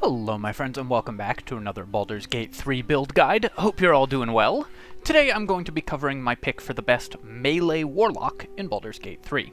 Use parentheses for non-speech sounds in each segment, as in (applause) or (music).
Hello my friends and welcome back to another Baldur's Gate 3 build guide. Hope you're all doing well. Today I'm going to be covering my pick for the best melee warlock in Baldur's Gate 3.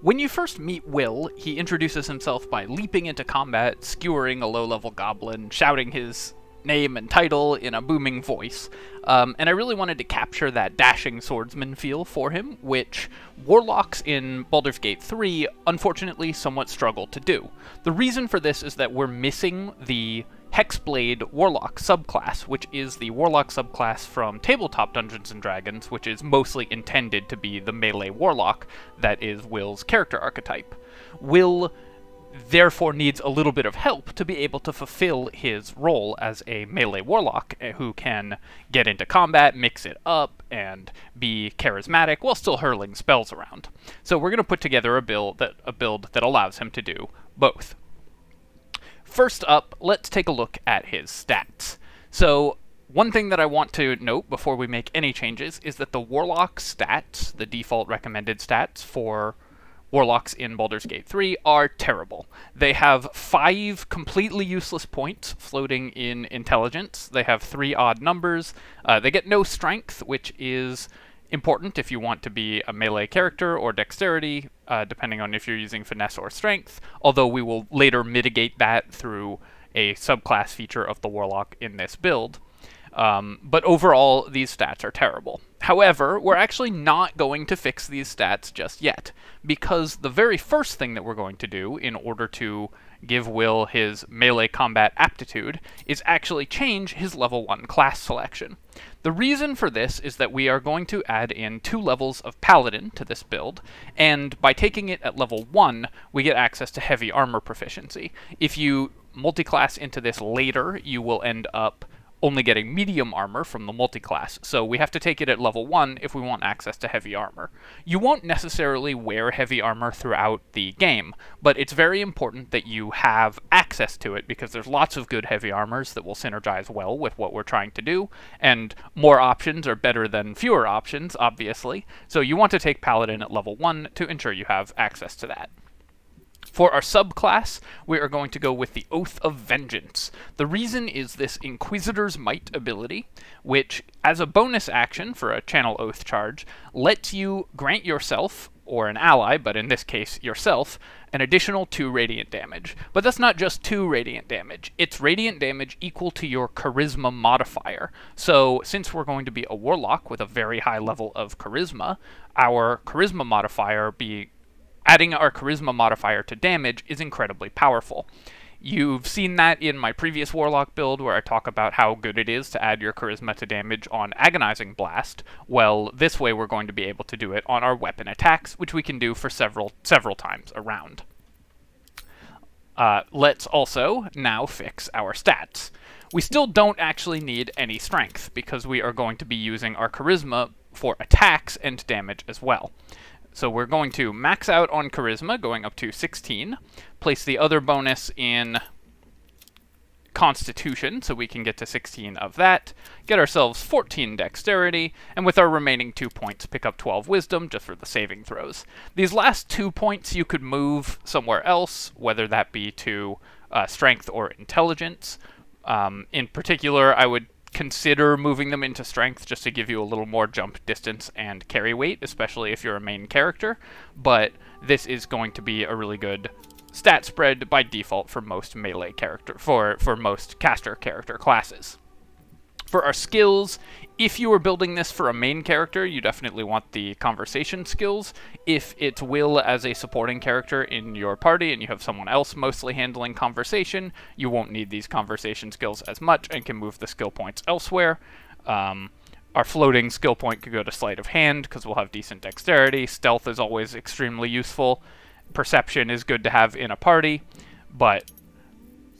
When you first meet Wyll, he introduces himself by leaping into combat, skewering a low-level goblin, shouting his name and title in a booming voice. Um, and I really wanted to capture that dashing swordsman feel for him, which Warlocks in Baldur's Gate 3 unfortunately somewhat struggle to do. The reason for this is that we're missing the Hexblade Warlock subclass, which is the Warlock subclass from Tabletop Dungeons and Dragons, which is mostly intended to be the melee Warlock that is Wyll's character archetype. Wyll therefore needs a little bit of help to be able to fulfill his role as a melee warlock eh, who can get into combat, mix it up, and be charismatic while still hurling spells around. So we're going to put together a build that a build that allows him to do both. First up, let's take a look at his stats. So one thing that I want to note before we make any changes is that the Warlock stats, the default recommended stats for Warlocks in Baldur's Gate 3 are terrible. They have five completely useless points floating in intelligence. They have three odd numbers. Uh, they get no strength, which is important if you want to be a melee character or dexterity, uh, depending on if you're using finesse or strength, although we will later mitigate that through a subclass feature of the Warlock in this build. Um, but overall, these stats are terrible. However, we're actually not going to fix these stats just yet, because the very first thing that we're going to do in order to give Wyll his melee combat aptitude is actually change his level 1 class selection. The reason for this is that we are going to add in two levels of Paladin to this build, and by taking it at level 1, we get access to heavy armor proficiency. If you multiclass into this later, you will end up only getting medium armor from the multiclass, so we have to take it at level 1 if we want access to heavy armor. You won't necessarily wear heavy armor throughout the game, but it's very important that you have access to it because there's lots of good heavy armors that will synergize well with what we're trying to do, and more options are better than fewer options, obviously, so you want to take Paladin at level 1 to ensure you have access to that. For our subclass, we are going to go with the Oath of Vengeance. The reason is this Inquisitor's Might ability, which, as a bonus action for a Channel Oath charge, lets you grant yourself, or an ally, but in this case yourself, an additional 2 radiant damage. But that's not just 2 radiant damage, it's radiant damage equal to your charisma modifier. So, since we're going to be a warlock with a very high level of charisma, our charisma modifier be adding our charisma modifier to damage is incredibly powerful. You've seen that in my previous Warlock build where I talk about how good it is to add your charisma to damage on Agonizing Blast. Well, this way we're going to be able to do it on our weapon attacks, which we can do for several several times around. Uh, let's also now fix our stats. We still don't actually need any strength, because we are going to be using our charisma for attacks and damage as well. So we're going to max out on Charisma, going up to 16. Place the other bonus in Constitution, so we can get to 16 of that. Get ourselves 14 Dexterity, and with our remaining 2 points, pick up 12 Wisdom, just for the saving throws. These last 2 points you could move somewhere else, whether that be to uh, Strength or Intelligence. Um, in particular, I would consider moving them into strength just to give you a little more jump distance and carry weight, especially if you're a main character. But this is going to be a really good stat spread by default for most melee character for for most caster character classes. For our skills, if you were building this for a main character, you definitely want the conversation skills. If it's Wyll as a supporting character in your party and you have someone else mostly handling conversation, you won't need these conversation skills as much and can move the skill points elsewhere. Um, our floating skill point could go to sleight of hand because we'll have decent dexterity. Stealth is always extremely useful. Perception is good to have in a party, but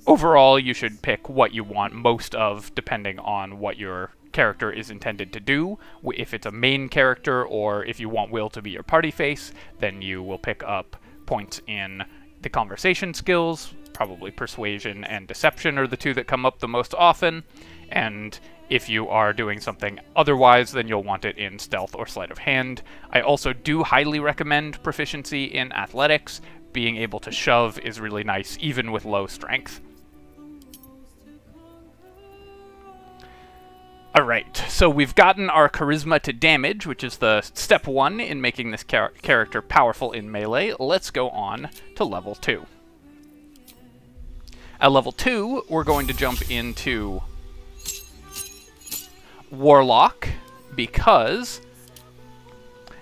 overall, you should pick what you want most of, depending on what your character is intended to do. If it's a main character, or if you want Wyll to be your party face, then you will pick up points in the conversation skills. Probably persuasion and deception are the two that come up the most often. And if you are doing something otherwise, then you'll want it in stealth or sleight of hand. I also do highly recommend proficiency in athletics. Being able to shove is really nice, even with low strength. Alright, so we've gotten our charisma to damage, which is the step one in making this char character powerful in melee. Let's go on to level two. At level two, we're going to jump into Warlock, because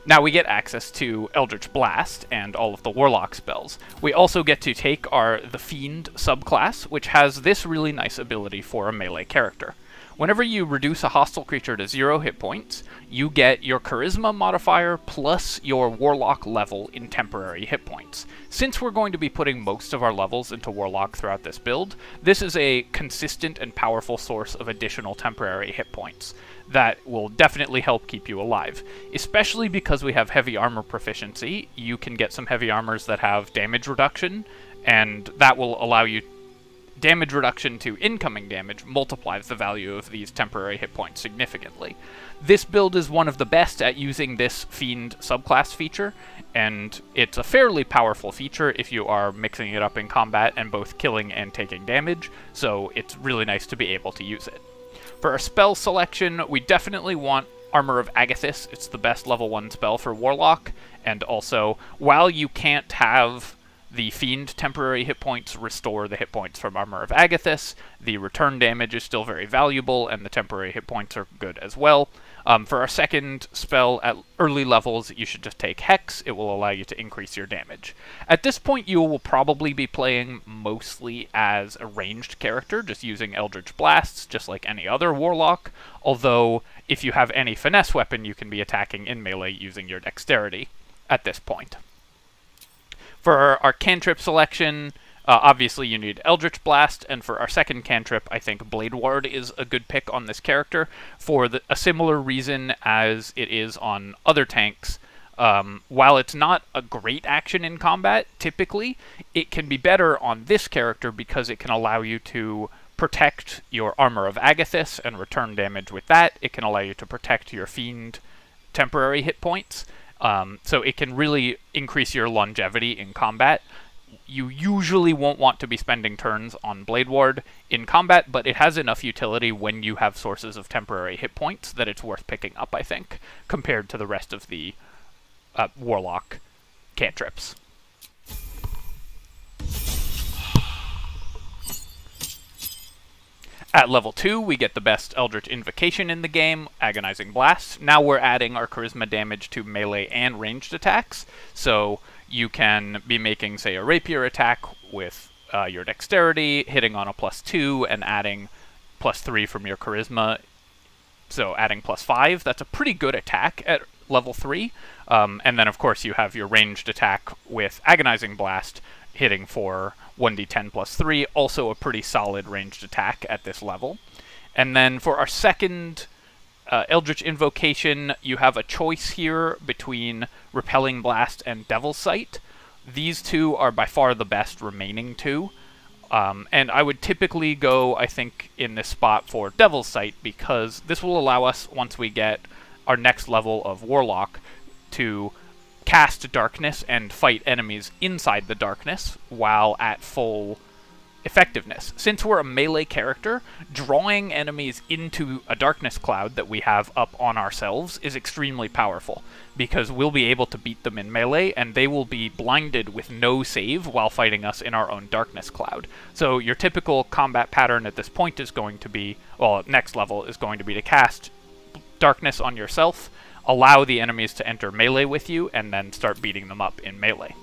now we get access to Eldritch Blast and all of the Warlock spells. We also get to take our The Fiend subclass, which has this really nice ability for a melee character. Whenever you reduce a hostile creature to zero hit points, you get your Charisma modifier plus your Warlock level in temporary hit points. Since we're going to be putting most of our levels into Warlock throughout this build, this is a consistent and powerful source of additional temporary hit points that will definitely help keep you alive. Especially because we have heavy armor proficiency, you can get some heavy armors that have damage reduction, and that will allow you damage reduction to incoming damage multiplies the value of these temporary hit points significantly. This build is one of the best at using this Fiend subclass feature, and it's a fairly powerful feature if you are mixing it up in combat and both killing and taking damage, so it's really nice to be able to use it. For our spell selection, we definitely want Armor of Agathys. It's the best level 1 spell for Warlock, and also, while you can't have the Fiend temporary hit points restore the hit points from Armor of Agathys. The return damage is still very valuable, and the temporary hit points are good as well. Um, for our second spell at early levels, you should just take Hex. It will allow you to increase your damage. At this point, you will probably be playing mostly as a ranged character, just using Eldritch Blasts, just like any other Warlock. Although, if you have any finesse weapon, you can be attacking in melee using your dexterity at this point. For our, cantrip selection, uh, obviously you need Eldritch Blast, and for our second cantrip, I think Blade Ward is a good pick on this character for the, a similar reason as it is on other tanks. Um, while it's not a great action in combat, typically, it can be better on this character because it can allow you to protect your Armor of Agathys and return damage with that. It can allow you to protect your Fiend temporary hit points. Um, so it can really increase your longevity in combat. You usually won't want to be spending turns on Blade Ward in combat, but it has enough utility when you have sources of temporary hit points that it's worth picking up, I think, compared to the rest of the uh, Warlock cantrips. At level 2, we get the best Eldritch Invocation in the game, Agonizing Blast. Now we're adding our Charisma damage to melee and ranged attacks, so you can be making, say, a Rapier attack with uh, your Dexterity, hitting on a plus 2, and adding plus 3 from your Charisma, so adding plus 5. That's a pretty good attack at level 3. Um, and then, of course, you have your ranged attack with Agonizing Blast, hitting for 1d10 plus 3, also a pretty solid ranged attack at this level. And then for our second uh, Eldritch Invocation, you have a choice here between Repelling Blast and Devil's Sight. These two are by far the best remaining two. Um, and I would typically go, I think, in this spot for Devil's Sight because this will allow us, once we get our next level of Warlock, to cast darkness and fight enemies inside the darkness while at full effectiveness. Since we're a melee character, drawing enemies into a darkness cloud that we have up on ourselves is extremely powerful, because we'll be able to beat them in melee, and they will be blinded with no save while fighting us in our own darkness cloud. So your typical combat pattern at this point is going to be, well, next level is going to be to cast darkness on yourself, allow the enemies to enter melee with you, and then start beating them up in melee.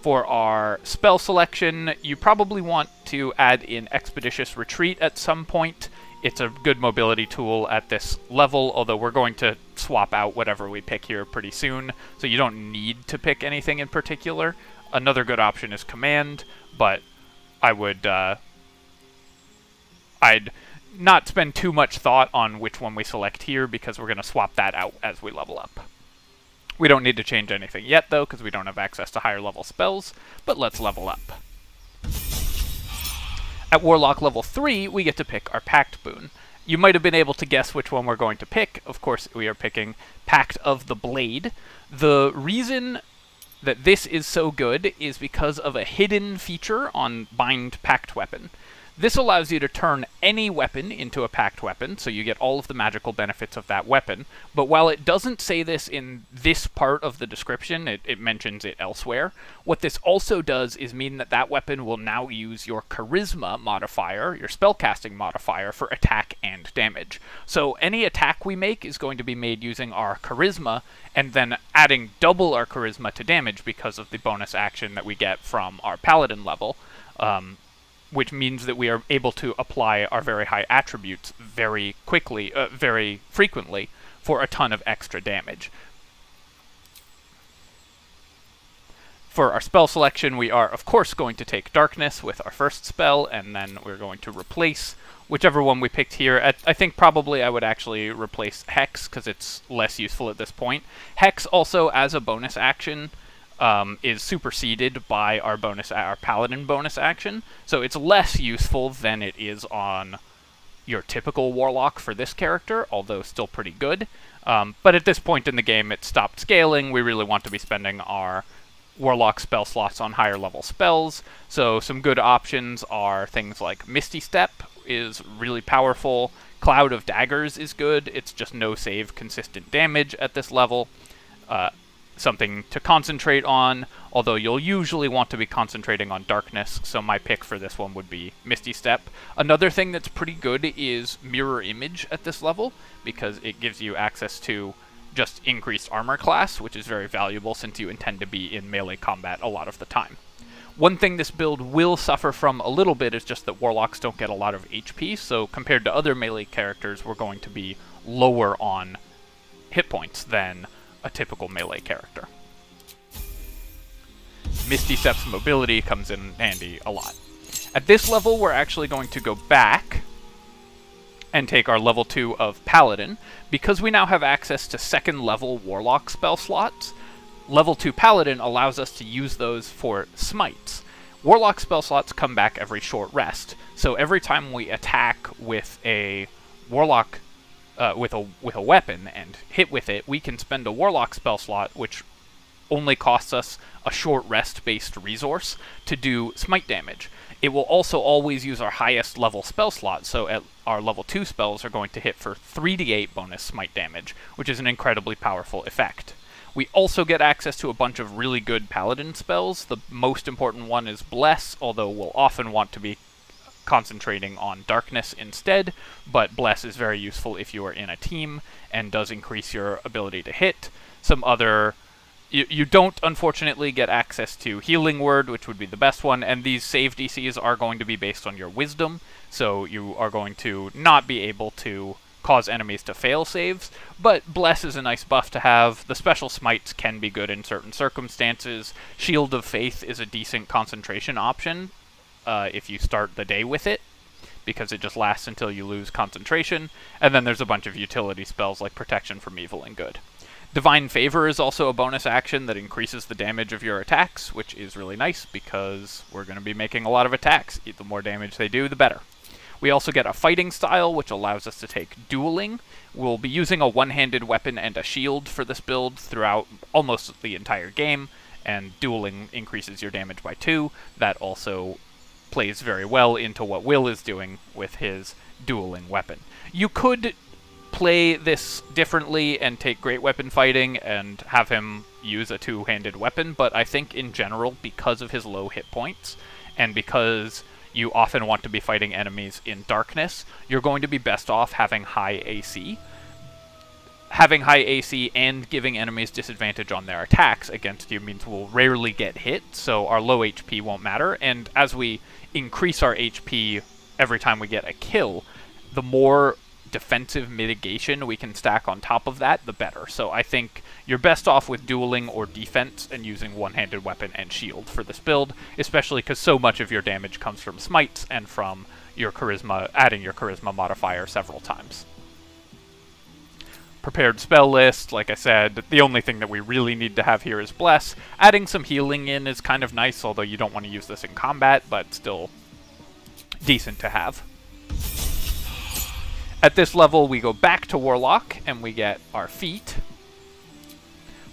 For our spell selection, you probably want to add in Expeditious Retreat at some point. It's a good mobility tool at this level, although we're going to swap out whatever we pick here pretty soon, so you don't need to pick anything in particular. Another good option is Command, but I would... Uh, I'd not spend too much thought on which one we select here because we're going to swap that out as we level up. We don't need to change anything yet though because we don't have access to higher level spells, but let's level up. At Warlock level 3, we get to pick our Pact Boon. You might have been able to guess which one we're going to pick. Of course, we are picking Pact of the Blade. The reason that this is so good is because of a hidden feature on Bind Pact Weapon. This allows you to turn any weapon into a pact weapon, so you get all of the magical benefits of that weapon. But while it doesn't say this in this part of the description, it, it mentions it elsewhere, what this also does is mean that that weapon will now use your charisma modifier, your spellcasting modifier, for attack and damage. So any attack we make is going to be made using our charisma, and then adding double our charisma to damage because of the bonus action that we get from our paladin level. Um, which means that we are able to apply our very high attributes very quickly, uh, very frequently, for a ton of extra damage. For our spell selection, we are, of course, going to take Darkness with our first spell, and then we're going to replace whichever one we picked here. I think probably I would actually replace Hex, because it's less useful at this point. Hex also, as a bonus action, um, is superseded by our bonus, our paladin bonus action. So it's less useful than it is on your typical warlock for this character, although still pretty good. Um, but at this point in the game, it stopped scaling. We really want to be spending our warlock spell slots on higher level spells. So some good options are things like Misty Step is really powerful. Cloud of Daggers is good. It's just no save consistent damage at this level. Uh, something to concentrate on, although you'll usually want to be concentrating on darkness, so my pick for this one would be Misty Step. Another thing that's pretty good is Mirror Image at this level, because it gives you access to just increased armor class, which is very valuable since you intend to be in melee combat a lot of the time. One thing this build will suffer from a little bit is just that Warlocks don't get a lot of HP, so compared to other melee characters, we're going to be lower on hit points than a typical melee character. Misty Step's mobility comes in handy a lot. At this level, we're actually going to go back and take our level 2 of Paladin. Because we now have access to second level Warlock spell slots, level 2 Paladin allows us to use those for smites. Warlock spell slots come back every short rest, so every time we attack with a Warlock uh, with a with a weapon and hit with it, we can spend a warlock spell slot, which only costs us a short rest-based resource to do smite damage. It will also always use our highest level spell slot, so at our level 2 spells are going to hit for 3d8 bonus smite damage, which is an incredibly powerful effect. We also get access to a bunch of really good paladin spells. The most important one is Bless, although we'll often want to be concentrating on darkness instead, but Bless is very useful if you are in a team and does increase your ability to hit. Some other you, you don't, unfortunately, get access to Healing Word, which would be the best one, and these save DCs are going to be based on your Wisdom, so you are going to not be able to cause enemies to fail saves, but Bless is a nice buff to have. The special smites can be good in certain circumstances. Shield of Faith is a decent concentration option uh, if you start the day with it, because it just lasts until you lose concentration, and then there's a bunch of utility spells like Protection from Evil and Good. Divine Favor is also a bonus action that increases the damage of your attacks, which is really nice because we're going to be making a lot of attacks. The more damage they do, the better. We also get a fighting style, which allows us to take dueling. We'll be using a one-handed weapon and a shield for this build throughout almost the entire game, and dueling increases your damage by two. That also plays very well into what Wyll is doing with his dueling weapon. You could play this differently and take great weapon fighting and have him use a two-handed weapon, but I think in general, because of his low hit points, and because you often want to be fighting enemies in darkness, you're going to be best off having high AC having high AC and giving enemies disadvantage on their attacks against you means we'll rarely get hit, so our low HP won't matter, and as we increase our HP every time we get a kill, the more defensive mitigation we can stack on top of that, the better. So I think you're best off with dueling or defense and using one-handed weapon and shield for this build, especially because so much of your damage comes from smites and from your charisma, adding your charisma modifier several times prepared spell list. Like I said, the only thing that we really need to have here is Bless. Adding some healing in is kind of nice, although you don't want to use this in combat, but still decent to have. At this level, we go back to Warlock, and we get our feat,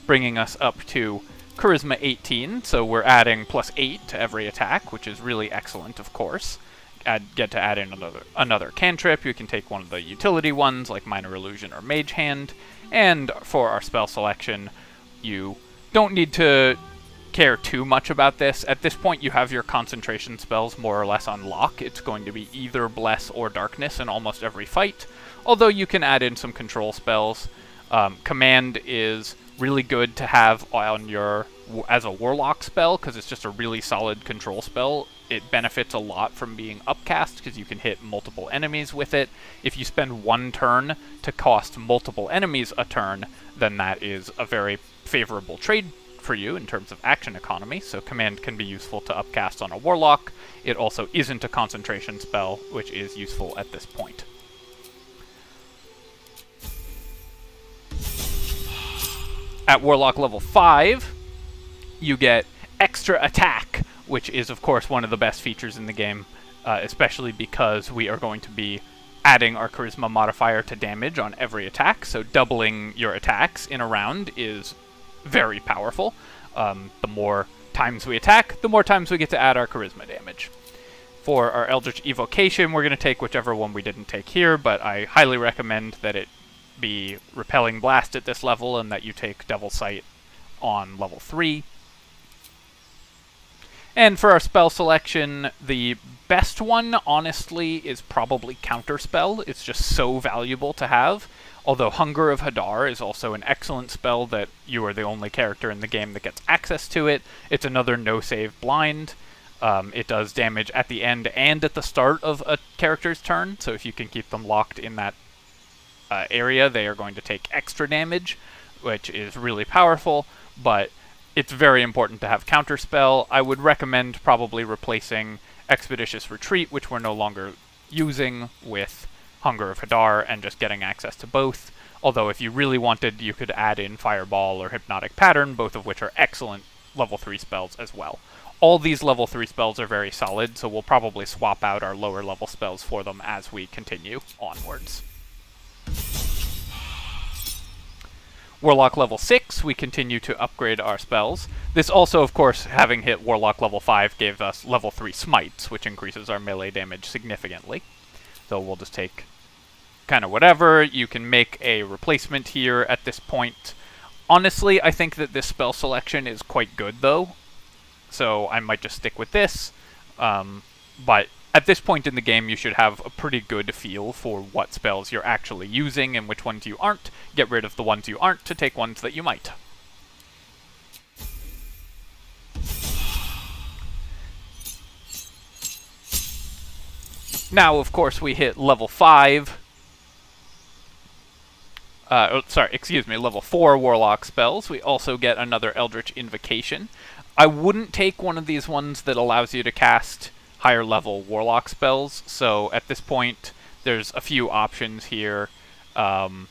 bringing us up to Charisma 18, so we're adding plus 8 to every attack, which is really excellent, of course. Add, get to add in another, another cantrip. You can take one of the utility ones, like Minor Illusion or Mage Hand. And for our spell selection, you don't need to care too much about this. At this point, you have your concentration spells more or less on lock. It's going to be either Bless or Darkness in almost every fight, although you can add in some control spells. Um, Command is really good to have on your as a Warlock spell, because it's just a really solid control spell. It benefits a lot from being upcast, because you can hit multiple enemies with it. If you spend one turn to cost multiple enemies a turn, then that is a very favorable trade for you in terms of action economy, so command can be useful to upcast on a warlock. It also isn't a concentration spell, which is useful at this point. At warlock level 5, you get extra attack, which is of course one of the best features in the game, uh, especially because we are going to be adding our charisma modifier to damage on every attack, so doubling your attacks in a round is very powerful. Um, the more times we attack, the more times we get to add our charisma damage. For our Eldritch Invocation, we're going to take whichever one we didn't take here, but I highly recommend that it be Repelling Blast at this level and that you take Devil Sight on level 3. And for our spell selection, the best one, honestly, is probably Counterspell. It's just so valuable to have. Although Hunger of Hadar is also an excellent spell that you are the only character in the game that gets access to it. It's another no-save blind. Um, it does damage at the end and at the start of a character's turn, so if you can keep them locked in that uh, area, they are going to take extra damage, which is really powerful, but it's very important to have Counterspell. I would recommend probably replacing Expeditious Retreat, which we're no longer using, with Hunger of Hadar and just getting access to both. Although if you really wanted, you could add in Fireball or Hypnotic Pattern, both of which are excellent level 3 spells as well. All these level 3 spells are very solid, so we'll probably swap out our lower level spells for them as we continue onwards. Warlock level 6, we continue to upgrade our spells. This also, of course, having hit Warlock level 5 gave us level 3 smites, which increases our melee damage significantly. So we'll just take kind of whatever. You can make a replacement here at this point. Honestly, I think that this spell selection is quite good, though. So I might just stick with this. Um, but at this point in the game, you should have a pretty good feel for what spells you're actually using and which ones you aren't. Get rid of the ones you aren't to take ones that you might. Now, of course, we hit level 5, uh, oh, sorry, excuse me, level 4 Warlock spells. We also get another Eldritch Invocation. I wouldn't take one of these ones that allows you to cast higher level Warlock spells, so at this point there's a few options here. Um,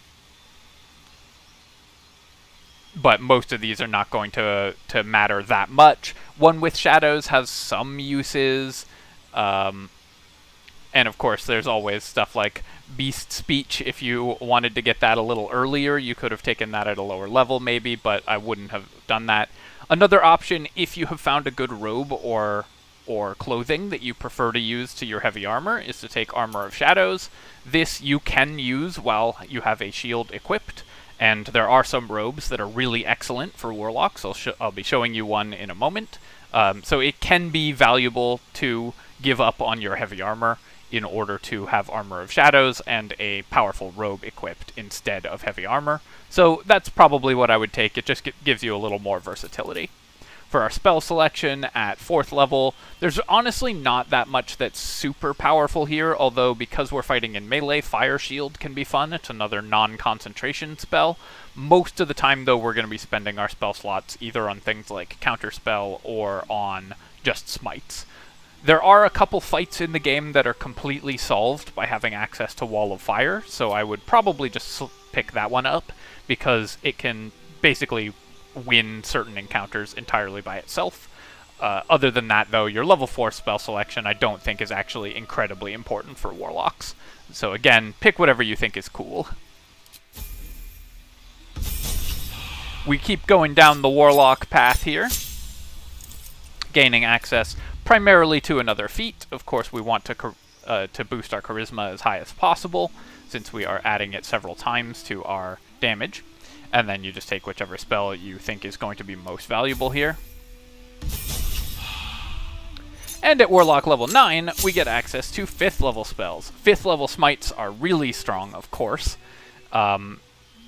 but most of these are not going to, to matter that much. One with Shadows has some uses, um, and of course there's always stuff like beast speech. If you wanted to get that a little earlier, you could have taken that at a lower level maybe, but I wouldn't have done that. Another option, if you have found a good robe or or clothing that you prefer to use to your heavy armor, is to take Armor of Shadows. This you can use while you have a shield equipped, and there are some robes that are really excellent for Warlocks. I'll, I'll be showing you one in a moment. Um, so it can be valuable to give up on your heavy armor in order to have Armor of Shadows and a powerful robe equipped instead of heavy armor. So that's probably what I would take. It just gives you a little more versatility. For our spell selection at 4th level, there's honestly not that much that's super powerful here, although because we're fighting in melee, Fire Shield can be fun. It's another non-concentration spell. Most of the time, though, we're going to be spending our spell slots either on things like Counterspell or on just Smites. There are a couple fights in the game that are completely solved by having access to Wall of Fire, so I would probably just pick that one up, because it can basically win certain encounters entirely by itself. Uh, other than that, though, your level 4 spell selection I don't think is actually incredibly important for Warlocks. So again, pick whatever you think is cool. we keep going down the Warlock path here, gaining access primarily to another feat. Of course, we want to, uh, to boost our Charisma as high as possible, since we are adding it several times to our damage. And then you just take whichever spell you think is going to be most valuable here. And at Warlock level 9, we get access to 5th level spells. 5th level smites are really strong, of course. Um,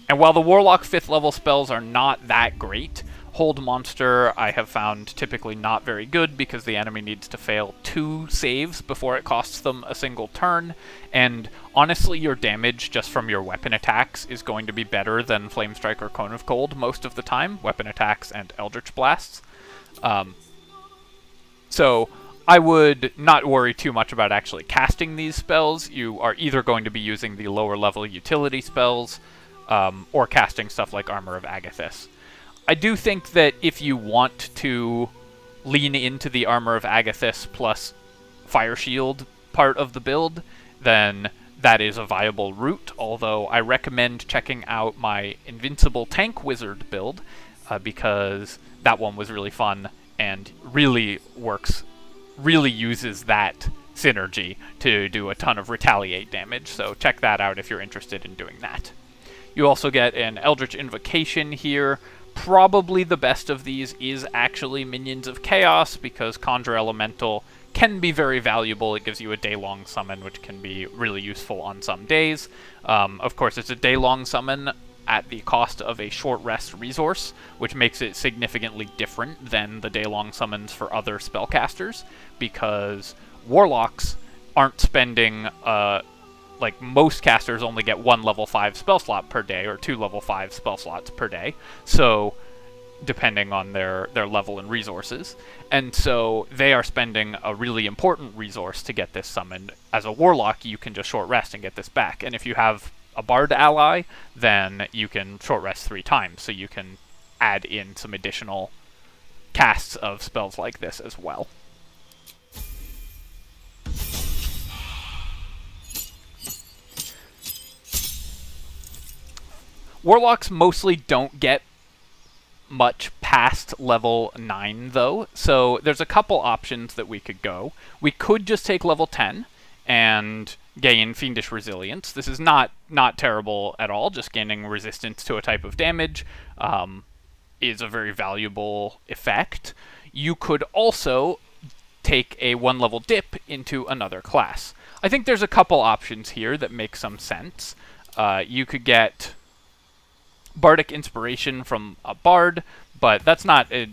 and while the Warlock 5th level spells are not that great, Hold Monster I have found typically not very good because the enemy needs to fail two saves before it costs them a single turn, and honestly your damage just from your weapon attacks is going to be better than Flame Strike or Cone of Cold most of the time, weapon attacks and Eldritch Blasts. Um, so I would not worry too much about actually casting these spells. You are either going to be using the lower level utility spells um, or casting stuff like Armor of Agathys. I do think that if you want to lean into the Armor of Agathys plus Fire Shield part of the build, then that is a viable route, although I recommend checking out my Invincible Tank Wizard build, uh, because that one was really fun and really works really uses that synergy to do a ton of retaliate damage, so check that out if you're interested in doing that. You also get an Eldritch Invocation here. Probably the best of these is actually Minions of Chaos, because Conjure Elemental can be very valuable. It gives you a day-long summon, which can be really useful on some days. Um, of course, it's a day-long summon at the cost of a short rest resource, which makes it significantly different than the day-long summons for other spellcasters, because warlocks aren't spending, uh, like most casters only get one level 5 spell slot per day, or two level 5 spell slots per day, so depending on their, their level and resources. And so they are spending a really important resource to get this summoned. As a warlock, you can just short rest and get this back. And if you have a bard ally, then you can short rest three times, so you can add in some additional casts of spells like this as well. Warlocks mostly don't get much past level 9, though, so there's a couple options that we could go. We could just take level 10, and gain Fiendish Resilience. This is not not terrible at all. Just gaining resistance to a type of damage um, is a very valuable effect. You could also take a one level dip into another class. I think there's a couple options here that make some sense. Uh, you could get Bardic Inspiration from a Bard, but that's not a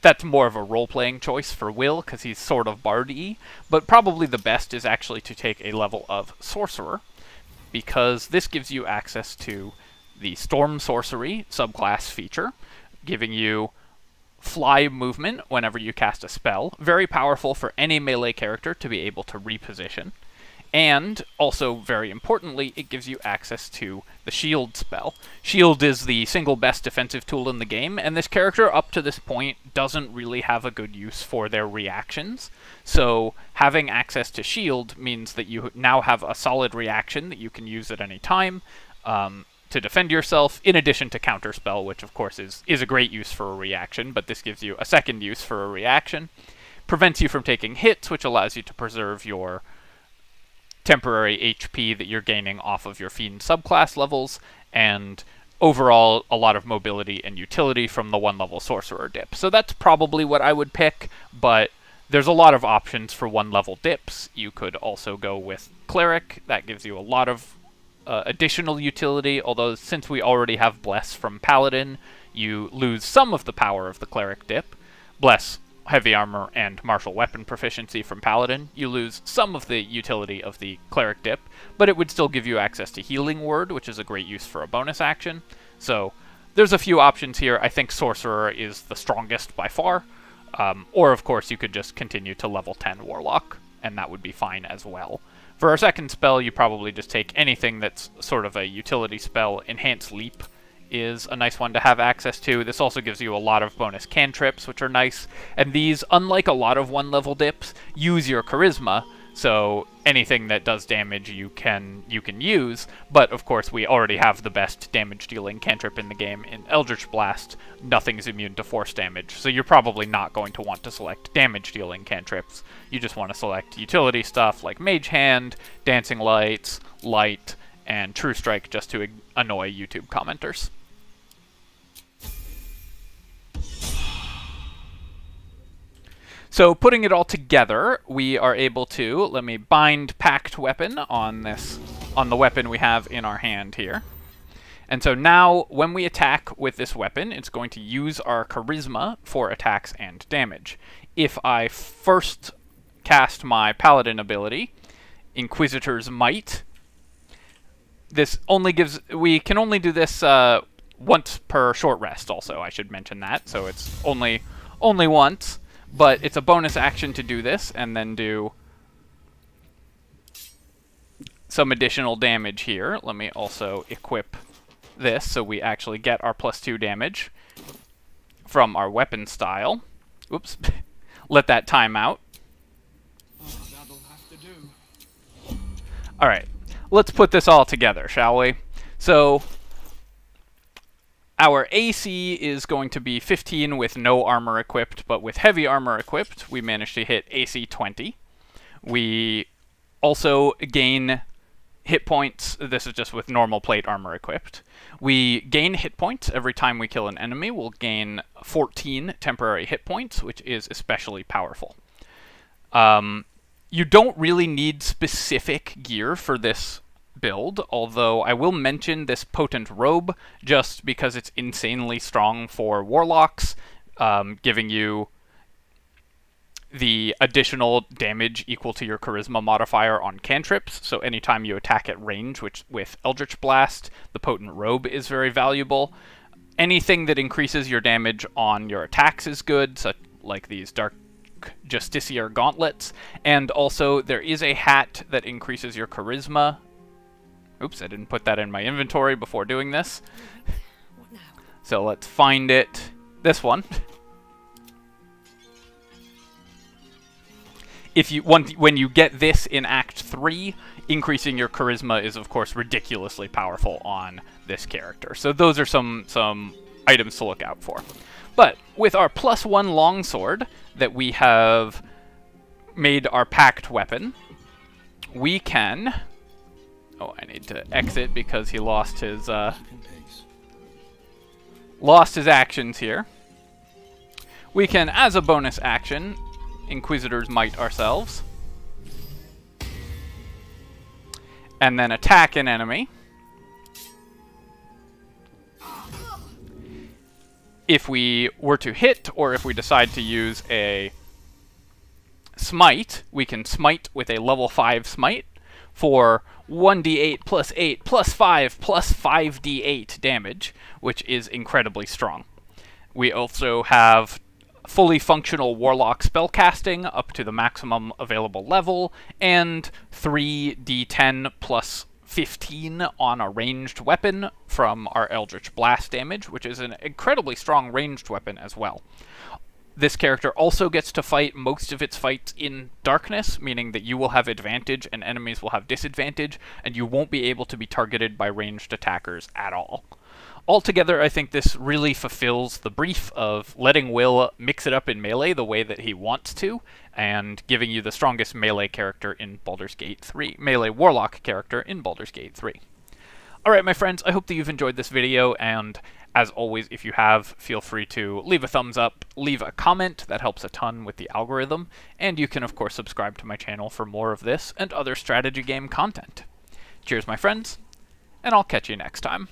that's more of a role-playing choice for Wyll, because he's sort of bardy, but probably the best is actually to take a level of Sorcerer, because this gives you access to the Storm Sorcery subclass feature, giving you fly movement whenever you cast a spell, very powerful for any melee character to be able to reposition. And also, very importantly, it gives you access to the shield spell. Shield is the single best defensive tool in the game, and this character up to this point doesn't really have a good use for their reactions. So having access to shield means that you now have a solid reaction that you can use at any time um, to defend yourself, in addition to counterspell, which of course is, is a great use for a reaction, but this gives you a second use for a reaction. Prevents you from taking hits, which allows you to preserve your temporary HP that you're gaining off of your Fiend subclass levels, and overall a lot of mobility and utility from the one level sorcerer dip. So that's probably what I would pick, but there's a lot of options for one level dips. You could also go with cleric, that gives you a lot of uh, additional utility, although since we already have bless from paladin, you lose some of the power of the cleric dip. Bless heavy armor and martial weapon proficiency from Paladin, you lose some of the utility of the Cleric Dip, but it would still give you access to Healing Word, which is a great use for a bonus action. So there's a few options here. I think Sorcerer is the strongest by far. Um, or, of course, you could just continue to level 10 Warlock, and that would be fine as well. For our second spell, you probably just take anything that's sort of a utility spell, Enhance Leap, is a nice one to have access to. This also gives you a lot of bonus cantrips, which are nice. And these, unlike a lot of one-level dips, use your charisma. So anything that does damage you can you can use, but of course we already have the best damage dealing cantrip in the game in Eldritch Blast. Nothing's immune to force damage, so you're probably not going to want to select damage dealing cantrips. You just want to select utility stuff like Mage Hand, Dancing Lights, Light, and True Strike just to annoy YouTube commenters. So putting it all together, we are able to, let me bind pact weapon on this, on the weapon we have in our hand here. And so now, when we attack with this weapon, it's going to use our charisma for attacks and damage. If I first cast my paladin ability, Inquisitor's Might, this only gives, we can only do this uh, once per short rest also, I should mention that, so it's only, only once. But it's a bonus action to do this, and then do some additional damage here. Let me also equip this so we actually get our plus two damage from our weapon style. Oops. (laughs) Let that time out. Alright, let's put this all together, shall we? So, our AC is going to be 15 with no armor equipped, but with heavy armor equipped, we manage to hit AC 20. We also gain hit points. This is just with normal plate armor equipped. We gain hit points every time we kill an enemy. We'll gain 14 temporary hit points, which is especially powerful. Um, you don't really need specific gear for this build, although I will mention this Potent Robe just because it's insanely strong for Warlocks, um, giving you the additional damage equal to your Charisma modifier on cantrips, so anytime you attack at range which with Eldritch Blast, the Potent Robe is very valuable. Anything that increases your damage on your attacks is good, so like these Dark Justiciar gauntlets, and also there is a hat that increases your charisma Oops, I didn't put that in my inventory before doing this. (laughs) So let's find it. This one. If you when you get this in Act 3, increasing your charisma is of course ridiculously powerful on this character. So those are some some items to look out for. But with our plus one longsword that we have made our pact weapon, we can Oh, I need to exit because he lost his, uh, lost his actions here. We can, as a bonus action, Inquisitor's Might ourselves. And then attack an enemy. If we were to hit, or if we decide to use a smite, we can smite with a level 5 smite for 1d8 plus 8 plus 5 plus 5d8 damage, which is incredibly strong. We also have fully functional Warlock spellcasting up to the maximum available level, and 3d10 plus 15 on a ranged weapon from our Eldritch Blast damage, which is an incredibly strong ranged weapon as well. This character also gets to fight most of its fights in darkness, meaning that you will have advantage and enemies will have disadvantage, and you won't be able to be targeted by ranged attackers at all. Altogether, I think this really fulfills the brief of letting Wyll mix it up in melee the way that he wants to, and giving you the strongest melee character in Baldur's Gate 3, melee warlock character in Baldur's Gate 3. Alright, my friends, I hope that you've enjoyed this video, and as always, if you have, feel free to leave a thumbs up, leave a comment, that helps a ton with the algorithm, and you can of course subscribe to my channel for more of this and other strategy game content. Cheers my friends, and I'll catch you next time.